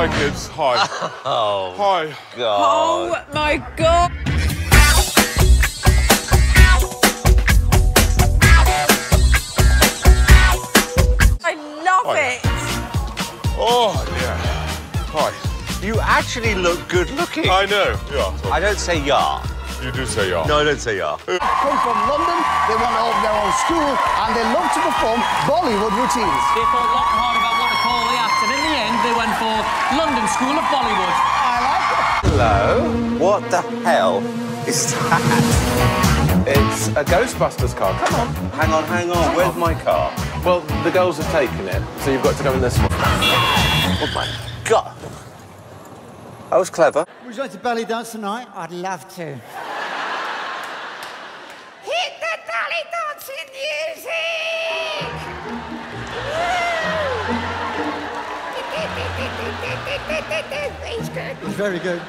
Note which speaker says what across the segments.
Speaker 1: Hi, kids. Hi.
Speaker 2: Oh,
Speaker 1: Hi.
Speaker 2: God.
Speaker 3: Oh my god! I love
Speaker 1: Hi.
Speaker 3: it.
Speaker 1: Oh, yeah. Hi.
Speaker 2: You actually look good looking.
Speaker 1: I know. Yeah. so-
Speaker 2: I don't say yeah.
Speaker 1: you do say yeah.
Speaker 2: No, I don't say yeah.
Speaker 4: Uh, come from London, they want to open their own school, and they love to perform Bollywood routines.
Speaker 5: They thought long and hard about what to call the act, and in the end, they went for London School of Bollywood.
Speaker 4: I like it.
Speaker 2: Hello? What the hell is that?
Speaker 6: It's a Ghostbusters car. Come on.
Speaker 2: Hang on, hang on. Where's my car?
Speaker 6: Well, the girls have taken it, so you've got to go in this one.
Speaker 2: Oh my god. That was clever.
Speaker 4: Would you like to belly dance tonight? I'd love to.
Speaker 3: He's good.
Speaker 4: It's very good.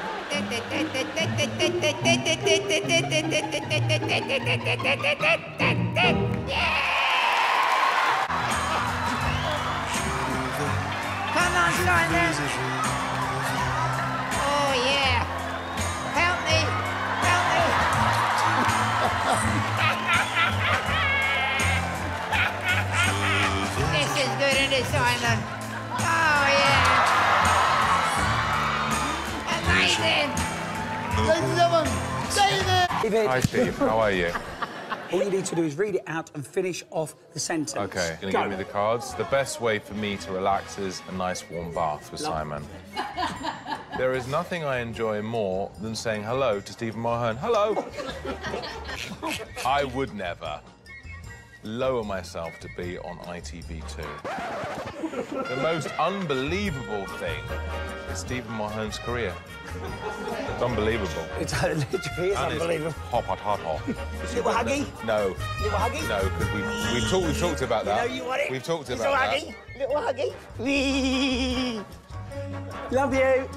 Speaker 3: Come on, Simon. Oh, yeah. Help me. Help me. this is good, isn't it, Simon?
Speaker 4: Ladies and gentlemen, David!
Speaker 1: Hi, Steve. How are you?
Speaker 5: All you need to do is read it out and finish off the sentence.
Speaker 1: Okay. Gonna give me the cards. The best way for me to relax is a nice warm bath with Simon. There is nothing I enjoy more than saying hello to Stephen Mulhern. Hello. I would never lower myself to be on ITV2. The most unbelievable thing is Stephen Mulhern's career. It's unbelievable.
Speaker 5: It's literally
Speaker 1: And it's
Speaker 5: unbelievable.
Speaker 1: Hot, hot, hot, hot.
Speaker 5: Little huggy?
Speaker 1: No.
Speaker 5: Little huggy?
Speaker 1: No, because we've, we've, talked, we've talked about that.
Speaker 5: You know you want it?
Speaker 1: We've talked
Speaker 5: Little
Speaker 1: about that.
Speaker 5: huggy? Little huggy? Wee. Love you.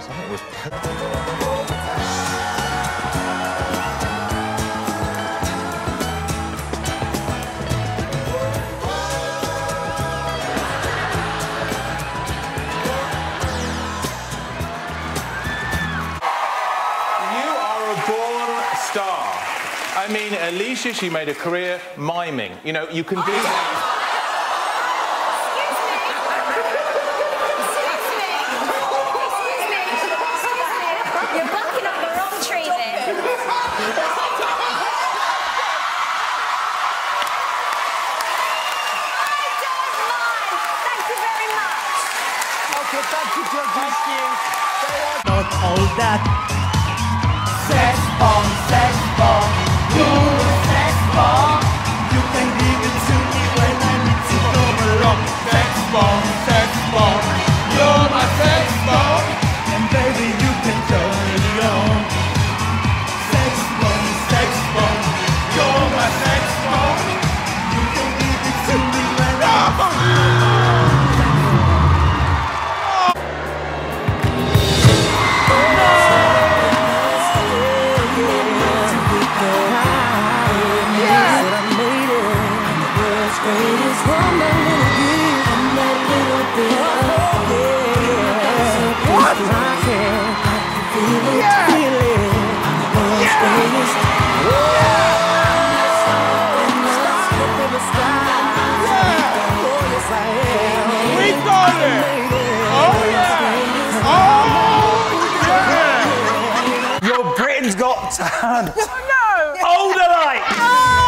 Speaker 1: Something was
Speaker 7: I mean, Alesha, she made a career miming. You know, you can do that.
Speaker 8: You're bucking up the
Speaker 5: Britain's Got Talent.
Speaker 3: Oh, no!
Speaker 5: Older like.
Speaker 3: Oh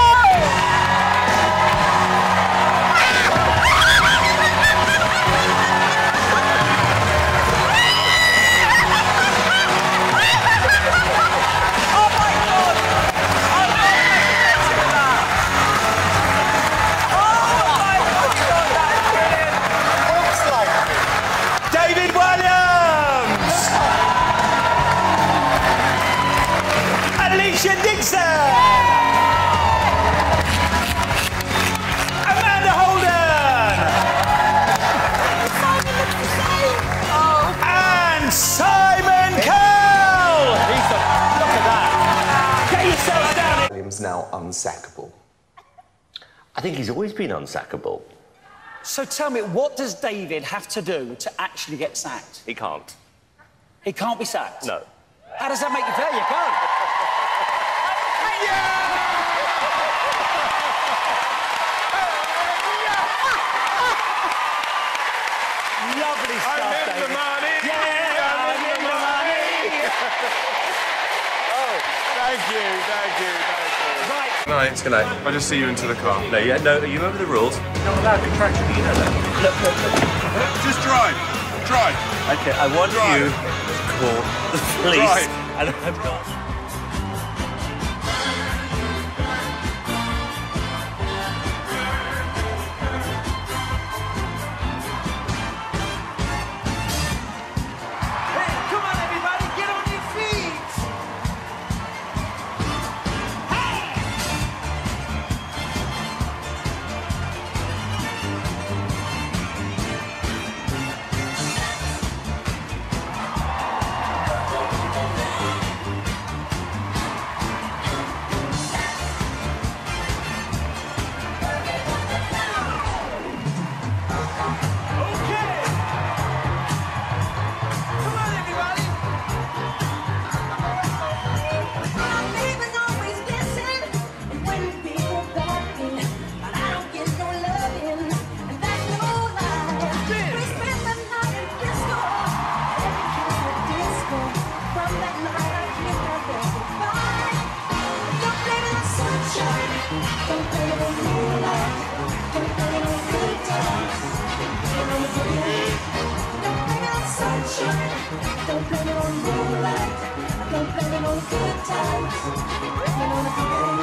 Speaker 7: Alesha Dixon! Amanda Holden!
Speaker 3: Oh,
Speaker 7: And Simon Cowell! Look at that. Get yourself down.
Speaker 9: Walliams now unsackable.
Speaker 2: I think he's always been unsackable.
Speaker 7: So tell me, what does David have to do to actually get sacked?
Speaker 10: He can't.
Speaker 7: He can't be sacked?
Speaker 10: No.
Speaker 7: How does that make you feel? You go. Lovely stuff,
Speaker 1: I'm in the
Speaker 7: David.
Speaker 1: money.
Speaker 7: Yeah,
Speaker 1: I'm in the money. oh, thank you, thank you, thank you.
Speaker 7: Right.
Speaker 11: Good night. Good night. I'll just see you into the car.
Speaker 10: No, yeah, no, you remember the rules? You're not allowed contractually, you know that.
Speaker 7: Look, look, look.
Speaker 1: Just drive, drive.
Speaker 10: Okay, I want
Speaker 1: Drive.
Speaker 10: you to call the police.
Speaker 1: Drive.
Speaker 10: And I'm not.
Speaker 12: Blame it on. Don't blame it on good times. Blame it on the boogie.